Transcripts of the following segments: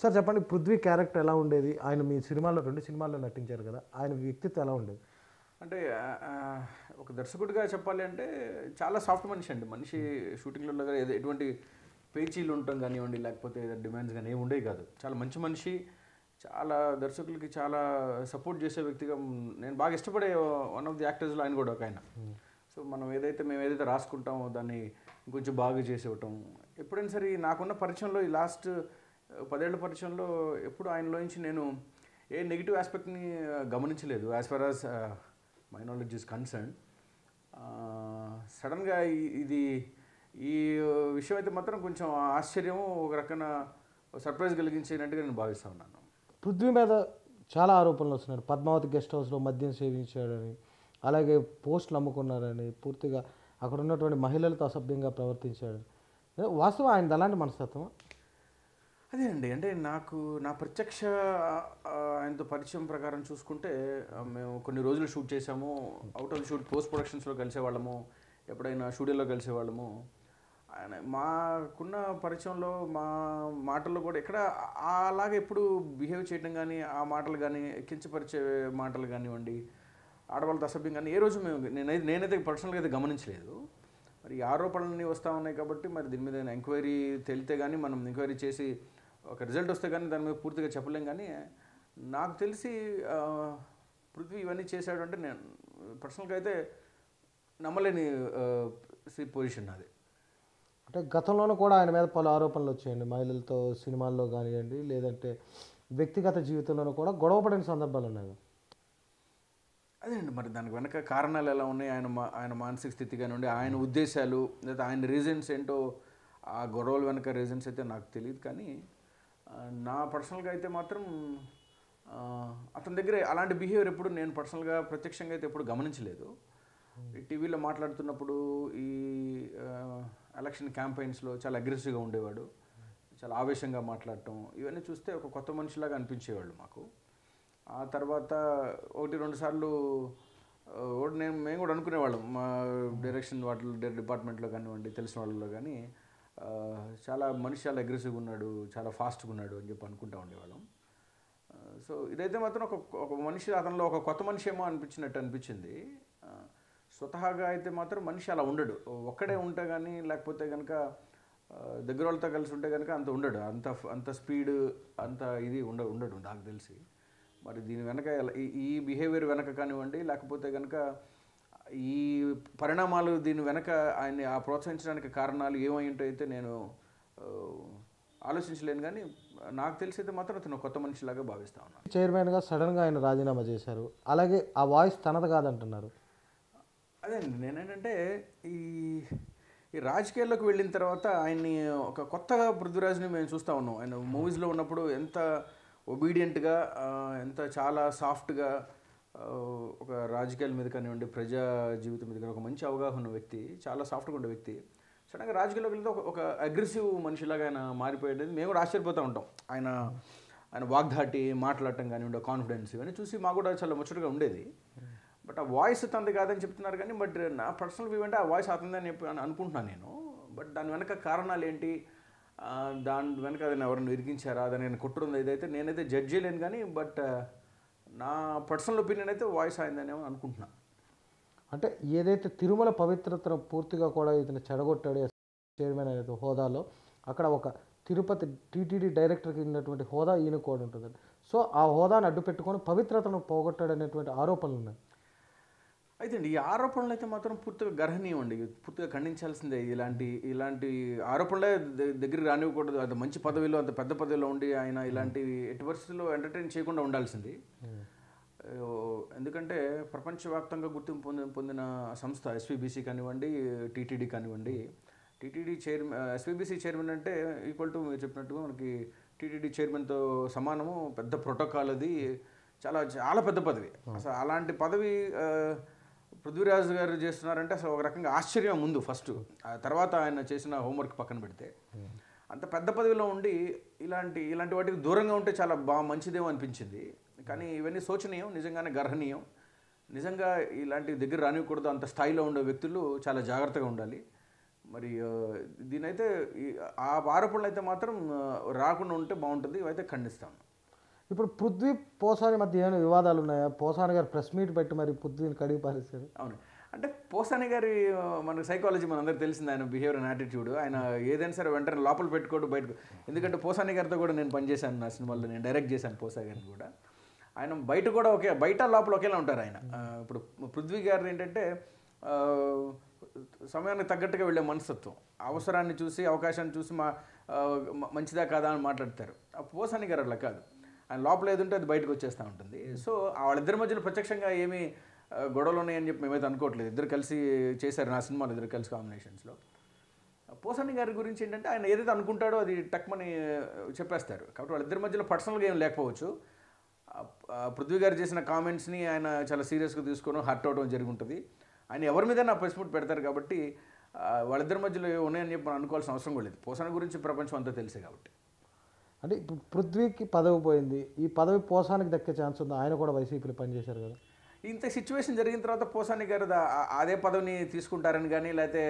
Sir చెప్పండి Prithvi character ఎలా ఉండేది? ఆయన మీ సినిమాలో రెండు సినిమాల్లో నటించారు కదా ఆయన వ్యక్తిత్వం ఎలా ఉండేది? అంటే ఒక దర్శకుడిగా చెప్పాలి అంటే చాలా సాఫ్ట్ మనిషి అండి. మనిషి షూటింగ్లలో ఎటువంటి పేచీలు ఉండటం కానివ్వండి లేకపోతే డిమాండ్స్ కానీ ఏమి ఉండేవి కాదు. చాలా మంచి మనిషి చాలా దర్శకులకి చాలా సపోర్ట్ చేసే వ్యక్తిగా నేను బాగా ఇష్టపడే వన్ ఆఫ్ ది యాక్టర్స్లో ఆయన కూడా ఒక ఆయన. సో మనం ఏదైతే మేము ఏదైతే రాసుకుంటామో దాన్ని ఇంకొంచెం బాగా చేసి ఇవ్వటం ఎప్పుడైనా సరే నాకున్న పరిచయంలో ఈ లాస్ట్ పదేళ్ళ పరిచయంలో ఎప్పుడు ఆయనలోంచి నేను ఏ నెగిటివ్ ఆస్పెక్ట్ని గమనించలేదు. As far as my knowledge is concern సడన్గా ఇది ఈ విషయం అయితే మాత్రం కొంచెం ఆశ్చర్యం ఒక రకమైన సర్ప్రైజ్ కలిగించేనట్టుగా నేను భావిస్తూ ఉన్నాను. పృథ్వీ మీద చాలా ఆరోపణలు వస్తున్నాయి. పద్మావతి గెస్ట్ హౌస్లో మద్యం సేవించాడని అలాగే పోస్టులు అమ్ముకున్నారని పూర్తిగా అక్కడ ఉన్నటువంటి మహిళలతో అసభ్యంగా ప్రవర్తించాడని. వాస్తవం ఆయన అలాంటి మనస్తత్వం అదేనండి. అంటే నాకు నా ప్రత్యక్ష ఆయనతో పరిచయం ప్రకారం చూసుకుంటే మేము కొన్ని రోజులు షూట్ చేసాము అవుట్ ఆఫ్ షూట్ పోస్ట్ ప్రొడక్షన్స్లో కలిసేవాళ్ళము. ఎప్పుడైనా స్టూడియోలో కలిసేవాళ్ళము. ఆయన మాకున్న పరిచయంలో మా మాటల్లో కూడా ఎక్కడ అలాగే ఎప్పుడు బిహేవ్ చేయడం కానీ ఆ మాటలు కానీ కించపరిచే మాటలు కానివ్వండి ఆడవాళ్ళతో అసభ్యం కానీ ఏ రోజు మేము నేనైతే నేనైతే పర్సనల్గా అయితే గమనించలేదు. మరి ఆరోపణలన్నీ వస్తూ ఉన్నాయి కాబట్టి మరి దీని మీద ఎంక్వైరీ తెలితే కానీ మనం ఎంక్వైరీ చేసి ఒక రిజల్ట్ వస్తే కానీ దాని మీద పూర్తిగా చెప్పలేం కానీ నాకు తెలిసి పృథ్వీ ఇవన్నీ చేశాడు అంటే నేను పర్సనల్గా అయితే నమ్మలేని పొజిషన్ అది అంటే గతంలోనూ కూడా ఆయన మీద పలు ఆరోపణలు వచ్చాయండి. మహిళలతో సినిమాల్లో కానివ్వండి లేదంటే వ్యక్తిగత జీవితంలోనూ కూడా గొడవపడిన సందర్భాలు ఉన్నాయి. అదేండి మరి దానికి వెనక కారణాలు ఎలా ఉన్నాయి? ఆయన మా ఆయన మానసిక స్థితి కానివ్వండి ఆయన ఉద్దేశాలు లేదా ఆయన రీజన్స్ ఏంటో ఆ గొడవల వెనక రీజన్స్ అయితే నాకు తెలియదు కానీ నా పర్సనల్గా అయితే మాత్రం అతని దగ్గర అలాంటి బిహేవియర్ ఎప్పుడు నేను పర్సనల్గా ప్రత్యక్షంగా అయితే ఎప్పుడు గమనించలేదు. ఈ టీవీలో మాట్లాడుతున్నప్పుడు ఈ ఎలక్షన్ క్యాంపెయిన్స్లో చాలా అగ్రెసివ్గా ఉండేవాడు. చాలా ఆవేశంగా మాట్లాడటం ఇవన్నీ చూస్తే ఒక కొత్త మనిషిలాగా అనిపించేవాళ్ళు మాకు. ఆ తర్వాత ఒకటి రెండు సార్లు నేను మేము కూడా అనుకునేవాళ్ళం. మా డైరెక్షన్ వాటిలో డిపార్ట్మెంట్లో కానివ్వండి తెలిసిన వాళ్ళలో కానీ చాలా మనిషి చాలా అగ్రెసివ్గా ఉన్నాడు చాలా ఫాస్ట్గా ఉన్నాడు అని చెప్పి అనుకుంటా ఉండేవాళ్ళం. సో ఇదైతే మాత్రం ఒక ఒక మనిషి అతనిలో ఒక కొత్త మనిషి ఏమో అనిపించినట్టు అనిపించింది. స్వతహాగా అయితే మాత్రం మనిషి అలా ఉండడు. ఒక్కడే ఉంటే కానీ లేకపోతే కనుక దగ్గర వాళ్ళతో కలిసి ఉంటే కనుక అంత ఉండడు. అంత అంత స్పీడ్ అంత ఇది ఉండ ఉండడు నాకు తెలిసి. మరి దీని వెనక ఈ- ఈ బిహేవియర్ వెనక కానివ్వండి లేకపోతే కనుక ఈ పరిణామాలు దీని వెనక ఆయన్ని ఆ ప్రోత్సహించడానికి కారణాలు ఏమై ఉంటాయితే నేను ఆలోచించలేను కానీ నాకు తెలిసి అయితే మాత్రం అతను కొత్త మనిషిలాగా భావిస్తా ఉన్నాను చైర్మన్గా సడన్గా ఆయన రాజీనామా చేశారు. అలాగే ఆ వాయిస్ తనది కాదంటున్నారు. అదే అండి నేనేంటంటే ఈ ఈ రాజకీయాల్లోకి వెళ్ళిన తర్వాత ఆయన్ని ఒక కొత్తగా పృథ్వీరాజ్ని మేము చూస్తూ ఉన్నాం. ఆయన మూవీస్లో ఉన్నప్పుడు ఎంత ఒబీడియంట్గా ఎంత చాలా సాఫ్ట్గా ఒక రాజకీయాల మీద కానివ్వండి ప్రజా జీవితం మీద కానీ ఒక మంచి అవగాహన ఉన్న వ్యక్తి చాలా సాఫ్ట్గా ఉండే వ్యక్తి. సడన్గా రాజకీయాల్లోకి వెళ్తే ఒక ఒక అగ్రెసివ్ మనిషిలాగా ఆయన మారిపోయేది మేము కూడా ఆశ్చర్యపోతూ ఉంటాం. ఆయన ఆయన వాగ్దాటి మాట్లాడటం కానివ్వండి కాన్ఫిడెన్స్ ఇవన్నీ చూసి మాకు కూడా చాలా ముచ్చటగా ఉండేది. బట్ ఆ వాయిస్ తనది కాదని చెప్తున్నారు కానీ బట్ నా పర్సనల్ వ్యూ అంటే ఆ వాయిస్ అతనిదని చెప్పి అని అనుకుంటున్నాను నేను. బట్ దాని వెనక కారణాలు ఏంటి? దాని వెనక అది ఎవరిని ఇరికించారా? అది నేను కుట్రుంది ఏదైతే నేనైతే జడ్జ్ చేయలేను కానీ బట్ నా పర్సనల్ ఒపీనియన్ అయితే వాయిస్ అయిందనేమో అనుకుంటున్నాను అంటే ఏదైతే తిరుమల పవిత్రతను పూర్తిగా కూడా ఇతను చెడగొట్టాడు చైర్మన్ అనే హోదాలో అక్కడ ఒక తిరుపతి టీటీడీ డైరెక్టర్కి ఉన్నటువంటి హోదా ఈయన కూడా ఉంటుందండి సో ఆ హోదాను అడ్డు పెట్టుకొని పవిత్రతను పోగొట్టాడు అనేటువంటి ఆరోపణలు ఉన్నాయి. అయితే అండి ఈ ఆరోపణలు అయితే మాత్రం పూర్తిగా గర్హనీయం అండి. పూర్తిగా ఖండించాల్సిందే. ఇలాంటి ఇలాంటి ఆరోపణలే ద- దగ్గరికి రానివ్వకూడదు. అది మంచి పదవిలో అంత పెద్ద పదవిలో ఉండి ఆయన ఇలాంటి ఎట్టి పరిస్థితుల్లో ఎంటర్టైన్ చేయకుండా ఉండాల్సింది. ఎందుకంటే ప్రపంచవ్యాప్తంగా గుర్తింపు పొందిన పొందిన సంస్థ ఎస్విబిసి కానివ్వండి టీటీడీ కానివ్వండి. టీటీడీ చైర్మన్ ఎస్విబిసి చైర్మన్ అంటే ఈక్వల్ టు మీరు చెప్పినట్టుగా మనకి టీటీడీ చైర్మన్తో సమానము పెద్ద ప్రోటోకాల్ అది చాలా చాలా పెద్ద పదవి. అసలు అలాంటి పదవి పృథ్వీరాజ్ గారు చేస్తున్నారంటే అసలు ఒక రకంగా ఆశ్చర్యం ముందు ఫస్ట్. ఆ తర్వాత ఆయన చేసిన హోంవర్క్ పక్కన పెడితే. అంత పెద్ద పదవిలో ఉండి ఇలాంటి ఇలాంటి వాటికి దూరంగా ఉంటే చాలా బాగా మంచిదేమో అనిపించింది. కానీ ఇవన్నీ శోచనీయం నిజంగానే గర్హనీయం. నిజంగా ఇలాంటి దగ్గర రానివ్వకూడదు అంత స్థాయిలో ఉండే వ్యక్తులు చాలా జాగ్రత్తగా ఉండాలి. మరి దీనైతే ఆ ఆరోపణలు అయితే మాత్రం రాకుండా ఉంటే బాగుంటుంది ఇవైతే ఖండిస్తాను ఇప్పుడు పృథ్వీ పోసాని మధ్య ఏమైనా వివాదాలు ఉన్నాయా? పోసాని గారు ప్రెస్ మీట్ పెట్టి మరి పృథ్వీని కడిగి పారేశారు. అవును. అంటే పోసాని గారి ఆ, మనకు సైకాలజీ మనందరికి తెలిసింది ఆయన బిహేవియర్ అండ్ యాటిట్యూడ్. ఆయన ఏదైనా సరే వెంటనే లోపల పెట్టుకోడు బయటకు ఎందుకంటే పోసాని గారితో కూడా నేను పనిచేశాను నా సినిమాలో నేను డైరెక్ట్ చేశాను పోసా గారిని కూడా. ఆయన బయట కూడా ఒకే బయట లోపల ఒకేలా ఉంటారు ఆయన. ఇప్పుడు పృథ్వీ గారు ఏంటంటే సమయానికి తగ్గట్టుగా వెళ్ళే మనస్తత్వం. అవసరాన్ని చూసి అవకాశాన్ని చూసి మా మంచిదా కాదా అని మాట్లాడతారు. ఆ పోసాని గారు అలా కాదు. ఆయన లోపల ఏదుంటే అది బయటకు వచ్చేస్తూ ఉంటుంది. సో వాళ్ళిద్దరి మధ్యలో ప్రత్యక్షంగా ఏమీ గొడవలు ఉన్నాయని చెప్పి మేమైతే అనుకోవట్లేదు. ఇద్దరు కలిసి చేశారు నా సినిమాలు ఇద్దరు కలిసి కాంబినేషన్స్లో. పోసాని గారి గురించి ఏంటంటే ఆయన ఏదైతే అనుకుంటాడో అది టక్మని చెప్పేస్తారు. కాబట్టి వాళ్ళిద్దరి మధ్యలో పర్సనల్గా ఏం లేకపోవచ్చు. పృథ్వీ గారు చేసిన కామెంట్స్ని ఆయన చాలా సీరియస్గా తీసుకొని హర్ట్ అవడం జరిగి ఉంటుంది ఆయన ఎవరి మీద నా ప్రెస్ మీట్ పెడతారు కాబట్టి వాళ్ళిద్దరి మధ్యలో ఉన్నాయని చెప్పి మనం అనుకోవాల్సిన అవసరం కూడా లేదు. పోసాని గురించి ప్రపంచం అంతా తెలిసే కాబట్టి. అంటే ఇప్పుడు పృథ్వీకి పదవి పోయింది. ఈ పదవి పోసానికి దక్కే ఛాన్స్ ఉంది? ఆయన కూడా వైసీపీలో పనిచేశారు కదా. ఇంత సిచ్యువేషన్ జరిగిన తర్వాత పోసాని గారు అదే పదవిని తీసుకుంటారని కానీ లేకపోతే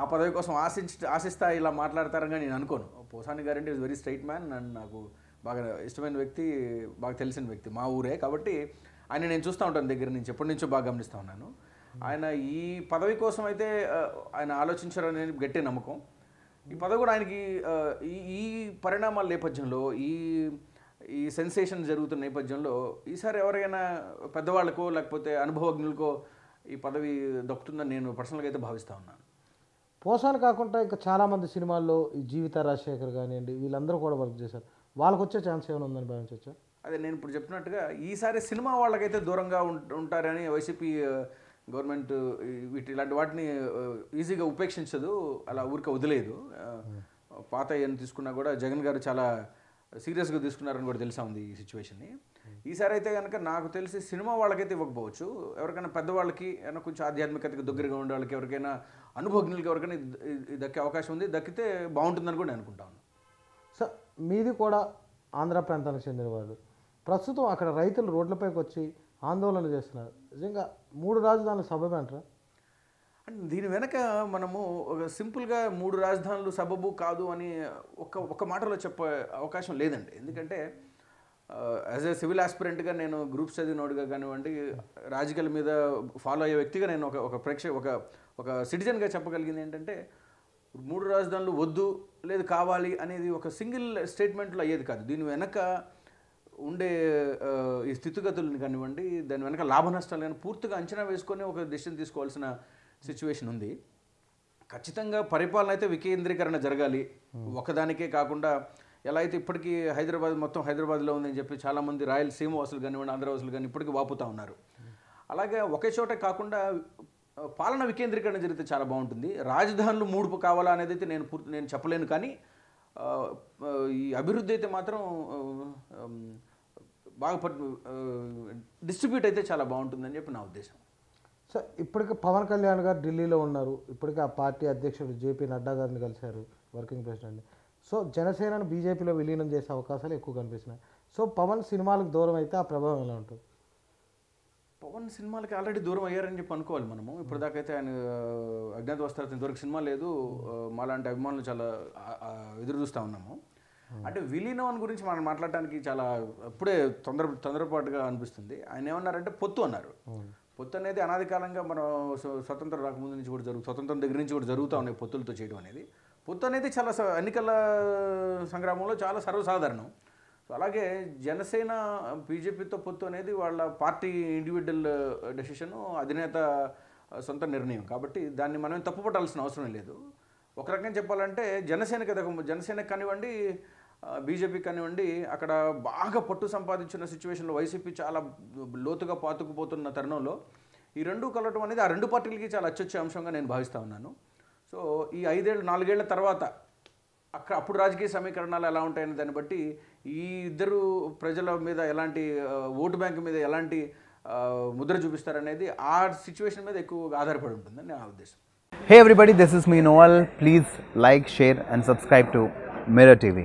ఆ పదవి కోసం ఆశించి ఆశిస్తా ఇలా మాట్లాడతారని కానీ నేను అనుకోను. పోసాని గారు అంటే వెరీ స్ట్రైట్ మ్యాన్ నన్ను నాకు బాగా ఇష్టమైన వ్యక్తి బాగా తెలిసిన వ్యక్తి మా ఊరే కాబట్టి ఆయన నేను చూస్తూ ఉంటాను దగ్గర నుంచి ఎప్పటి నుంచో బాగా గమనిస్తూ ఉన్నాను. ఆయన ఈ పదవి కోసం అయితే ఆయన ఆలోచించారని గట్టి నమ్మకం. ఈ పదవి కూడా ఆయనకి ఈ ఈ పరిణామాల నేపథ్యంలో ఈ ఈ సెన్సేషన్ జరుగుతున్న నేపథ్యంలో ఈసారి ఎవరైనా పెద్దవాళ్ళకో లేకపోతే అనుభవజ్ఞులకో ఈ పదవి దక్కుతుందని నేను పర్సనల్గా అయితే భావిస్తూ ఉన్నాను. పోసాలు కాకుండా ఇంకా చాలామంది సినిమాల్లో ఈ జీవిత రాజశేఖర్ కానివ్వండి వీళ్ళందరూ కూడా వర్క్ చేశారు. వాళ్ళకి వచ్చే ఛాన్స్ ఏమైనా ఉందని భావించవచ్చా? అదే నేను ఇప్పుడు చెప్పినట్టుగా ఈసారి సినిమా వాళ్ళకైతే దూరంగా ఉంటారని వైసీపీ గవర్నమెంట్ వీటి ఇలాంటి వాటిని ఈజీగా ఉపేక్షించదు. అలా ఊరికే వదిలేదు. పాత ఏం తీసుకున్నా కూడా జగన్ గారు చాలా సీరియస్గా తీసుకున్నారని కూడా తెలిసా ఉంది ఈ సిచ్యువేషన్ని. ఈసారి అయితే కనుక నాకు తెలిసి సినిమా వాళ్ళకైతే ఇవ్వకపోవచ్చు. ఎవరికైనా పెద్దవాళ్ళకి ఏమైనా కొంచెం ఆధ్యాత్మికతకి దగ్గరగా ఉండే వాళ్ళకి ఎవరికైనా అనుభవజ్ఞులకి ఎవరికైనా దక్కే అవకాశం ఉంది. దక్కితే బాగుంటుందని కూడా నేను అనుకుంటాను మీది కూడా ఆంధ్ర ప్రాంతానికి చెందినవాడు ప్రస్తుతం అక్కడ రైతులు రోడ్లపైకి వచ్చి ఆందోళన చేస్తున్నారు. నిజంగా మూడు రాజధానులు సబబే అంటారా? దీని వెనక మనము ఒక సింపుల్గా మూడు రాజధానులు సబబు కాదు అని ఒక ఒక మాటలో చెప్పే అవకాశం లేదండి. ఎందుకంటే యాజ్ ఏ సివిల్ ఆస్పిరెంట్గా నేను గ్రూప్ చదివినోడుగా కానివ్వండి రాజకీయాల మీద ఫాలో అయ్యే వ్యక్తిగా నేను ఒక ఒక ప్రేక్ష ఒక ఒక సిటిజన్గా చెప్పగలిగింది ఏంటంటే మూడు రాజధానులు వద్దు లేదు కావాలి అనేది ఒక సింగిల్ స్టేట్మెంట్లో అయ్యేది కాదు. దీని వెనక ఉండే ఈ స్థితిగతులను కానివ్వండి దాని వెనక లాభ నష్టాలు కానీ పూర్తిగా అంచనా వేసుకొని ఒక డెసిషన్ తీసుకోవాల్సిన సిచ్యువేషన్ ఉంది. ఖచ్చితంగా పరిపాలన అయితే వికేంద్రీకరణ జరగాలి. ఒకదానికే కాకుండా ఎలా అయితే ఇప్పటికీ హైదరాబాద్ మొత్తం హైదరాబాద్లో ఉందని చెప్పి చాలామంది రాయలసీమ వాసులు కానివ్వండి ఆంధ్రవాసులు కానీ ఇప్పటికీ వాపుతా ఉన్నారు. అలాగే ఒకే చోట కాకుండా పాలన వికేంద్రీకరణ జరిగితే చాలా బాగుంటుంది. రాజధానులు మూడుపు కావాలా అనేది అయితే నేను పూర్తి నేను చెప్పలేను కానీ ఈ అభివృద్ధి అయితే మాత్రం బాగా డిస్ట్రిబ్యూట్ అయితే చాలా బాగుంటుందని చెప్పి నా ఉద్దేశం. సార్ ఇప్పటికే పవన్ కళ్యాణ్ గారు ఢిల్లీలో ఉన్నారు. ఇప్పటికే ఆ పార్టీ అధ్యక్షుడు జేపీ నడ్డా గారిని కలిశారు వర్కింగ్ ప్రెసిడెంట్ సో జనసేనను బీజేపీలో విలీనం చేసే అవకాశాలు ఎక్కువ కనిపిస్తున్నాయి. సో పవన్ సినిమాలకు దూరం అయితే ఆ ప్రభావం ఎలా ఉంటుంది? పవన్ సినిమాలకి ఆల్రెడీ దూరం అయ్యారని చెప్పి అనుకోవాలి మనము. ఇప్పుడు దాకైతే ఆయన అజ్ఞాత వస్తారు ఇంతవరకు సినిమా లేదు. మాలాంటి అభిమానులు చాలా ఎదురు చూస్తూ ఉన్నాము. అంటే విలీనం అని గురించి మనం మాట్లాడడానికి చాలా అప్పుడే తొందర తొందరపాటుగా అనిపిస్తుంది. ఆయన ఏమన్నారంటే పొత్తు అన్నారు. పొత్తు అనేది అనాది కాలంగా మనం స్వ- స్వతంత్రం రాకముందు నుంచి కూడా జరుగు స్వతంత్రం దగ్గర నుంచి కూడా జరుగుతూ ఉన్నాయి పొత్తులతో చేయడం అనేది. పొత్తు అనేది చాలా ఎన్నికల సంగ్రామంలో చాలా సర్వసాధారణం. సో అలాగే జనసేన బీజేపీతో పొత్తు అనేది వాళ్ళ పార్టీ ఇండివిజువల్ డెసిషన్ అధినేత సొంత నిర్ణయం. కాబట్టి దాన్ని మనం తప్పుపట్టాల్సిన అవసరం లేదు. ఒక రకంగా చెప్పాలంటే జనసేనకి అదొక జనసేనకి కానివ్వండి బీజేపీ కానివ్వండి అక్కడ బాగా పట్టు సంపాదించిన సిచ్యువేషన్లో వైసీపీ చాలా లోతుగా పాతుకుపోతున్న తరుణంలో ఈ రెండు కలవటం అనేది ఆ రెండు పార్టీలకి చాలా అచ్చొచ్చే అంశంగా నేను భావిస్తూ ఉన్నాను. సో ఈ ఐదేళ్ళు నాలుగేళ్ళ తర్వాత అక్కడ అప్పుడు రాజకీయ సమీకరణాలు ఎలా ఉంటాయని దాన్ని బట్టి ఈ ఇద్దరు ప్రజల మీద ఎలాంటి ఓటు బ్యాంక్ మీద ఎలాంటి ముద్ర చూపిస్తారనేది ఆ సిచ్యువేషన్ మీద ఎక్కువగా ఆధారపడి ఉంటుందని నా ఉద్దేశం. Hey everybody this is me Noval please like share and subscribe to Mirror TV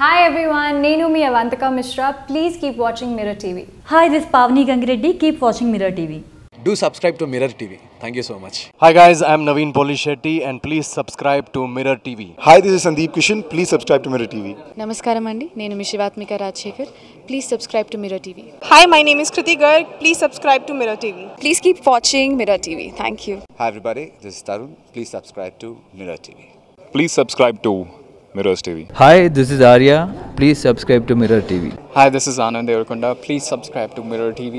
hi everyone నేను మీ Avantika Mishra. Please keep watching Mirror TV hi this Pavani Gangireddy keep watching Mirror TV do subscribe to Mirror TV. Thank you so much. Hi guys, I'm Naveen Polishetty and please subscribe to Mirror TV. Hi, this is Sandeep Kishan. Please subscribe to Mirror TV. నమస్కారం అండి నేను మీ Shivathmika Rajasekhar please subscribe to Mirror TV Hi, my name is Kriti Garg. Please subscribe to Mirror TV. Please keep watching Mirror TV. Thank you. Hi everybody, this is Tarun. Please subscribe to Mirror TV. Please subscribe to Mirrors TV. Hi, this is Arya. Please subscribe to Mirror TV. Hi, this is Anand Devarkonda. Please subscribe to Mirror TV.